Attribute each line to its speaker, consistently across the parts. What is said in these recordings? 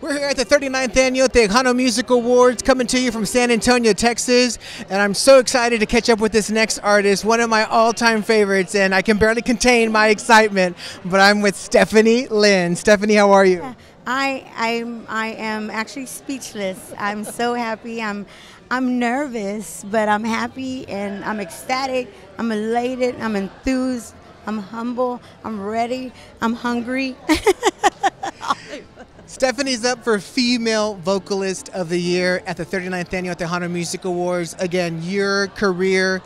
Speaker 1: We're here at the 39th annual Tejano Music Awards coming to you from San Antonio, Texas. And I'm so excited to catch up with this next artist, one of my all time favorites. And I can barely contain my excitement, but I'm with Stephanie Lynn. Stephanie, how are you?
Speaker 2: I I'm I am actually speechless. I'm so happy. I'm I'm nervous, but I'm happy and I'm ecstatic. I'm elated. I'm enthused. I'm humble. I'm ready. I'm hungry.
Speaker 1: Stephanie's up for Female Vocalist of the Year at the 39th Annual Tejano Music Awards. Again, your career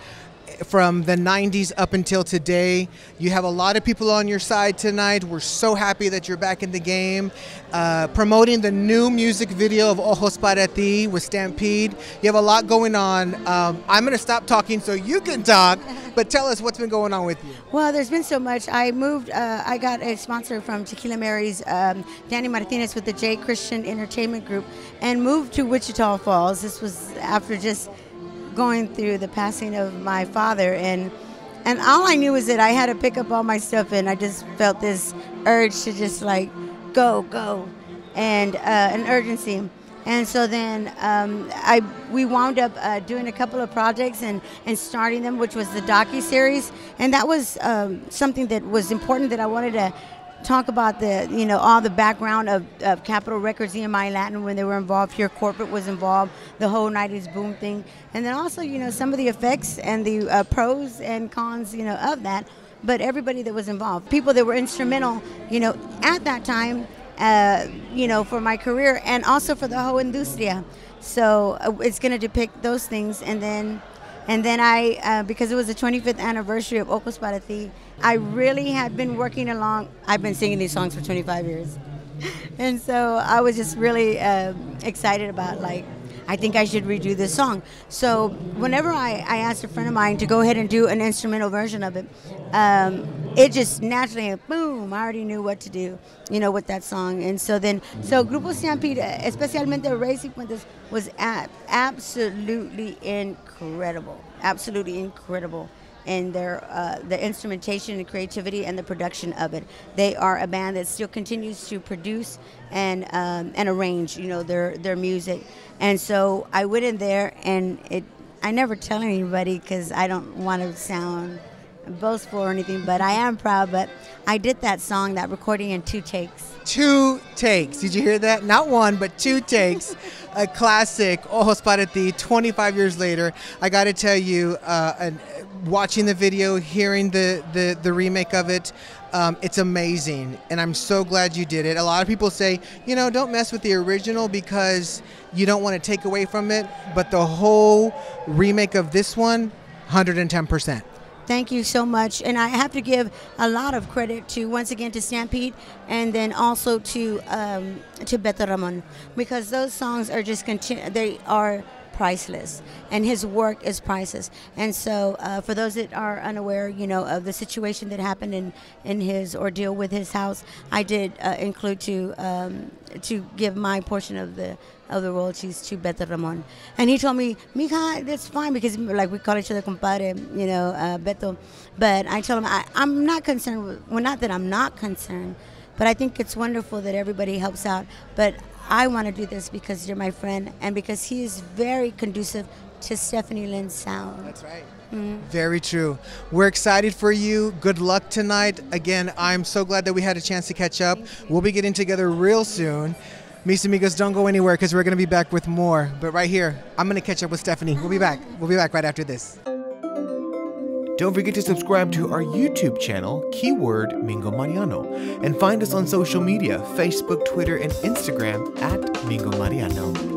Speaker 1: from the 90s up until today. You have a lot of people on your side tonight. We're so happy that you're back in the game. Uh, promoting the new music video of Ojos Para Ti with Stampede. You have a lot going on. Um, I'm going to stop talking so you can talk, but tell us what's been going on with you.
Speaker 2: Well, there's been so much. I moved, uh, I got a sponsor from Tequila Mary's, um, Danny Martinez with the J Christian Entertainment Group, and moved to Wichita Falls. This was after just going through the passing of my father and and all I knew was that I had to pick up all my stuff and I just felt this urge to just like go go and uh, an urgency. And so then um, I we wound up uh, doing a couple of projects and, and starting them which was the docu series and that was um, something that was important that I wanted to talk about the you know all the background of, of Capitol Records, EMI Latin when they were involved here. Corporate was involved, the whole '90s boom thing, and then also you know some of the effects and the uh, pros and cons you know of that. But everybody that was involved, people that were instrumental, you know, at that time, uh, you know, for my career and also for the whole industria. So uh, it's going to depict those things, and then and then I, uh, because it was the 25th anniversary of Ojos Para Ti, I really had been working along. I've been singing these songs for 25 years. and so I was just really uh, excited about, like, I think I should redo this song. So whenever I, I asked a friend of mine to go ahead and do an instrumental version of it, um, it just naturally, boom, I already knew what to do, you know, with that song. And so then, so Grupo Stampede, especialmente Racing Fuentes, was at, absolutely incredible, absolutely incredible in their uh, the instrumentation and creativity and the production of it. They are a band that still continues to produce and um, and arrange, you know, their their music. And so I went in there, and it. I never tell anybody because I don't want to sound boastful or anything, but I am proud. But I did that song, that recording in two takes.
Speaker 1: Two takes. Did you hear that? Not one, but two takes. a classic, Ojos Para Ti, 25 years later. I got to tell you, uh, an, watching the video, hearing the, the, the remake of it, um, it's amazing. And I'm so glad you did it. A lot of people say, you know, don't mess with the original because you don't want to take away from it. But the whole remake of this one, 110%.
Speaker 2: Thank you so much. And I have to give a lot of credit to, once again, to Stampede and then also to um, to Beto Ramon because those songs are just, they are priceless, and his work is priceless. And so, uh, for those that are unaware, you know, of the situation that happened in in his ordeal with his house, I did uh, include to um, to give my portion of the of the royalties to Beto Ramon. And he told me, Mija, that's fine because like we call each other compadre, you know, uh, Beto. But I told him I, I'm not concerned. With, well, not that I'm not concerned, but I think it's wonderful that everybody helps out. But I want to do this because you're my friend and because he is very conducive to Stephanie Lynn's sound.
Speaker 1: That's right. Mm-hmm. Very true. We're excited for you. Good luck tonight. Again, I'm so glad that we had a chance to catch up. We'll be getting together real soon. Mis amigos, don't go anywhere because we're going to be back with more. But right here, I'm going to catch up with Stephanie. We'll be back. We'll be back right after this. Don't forget to subscribe to our YouTube channel, keyword Mingo Mariano, and find us on social media Facebook, Twitter, and Instagram at Mingo Mariano.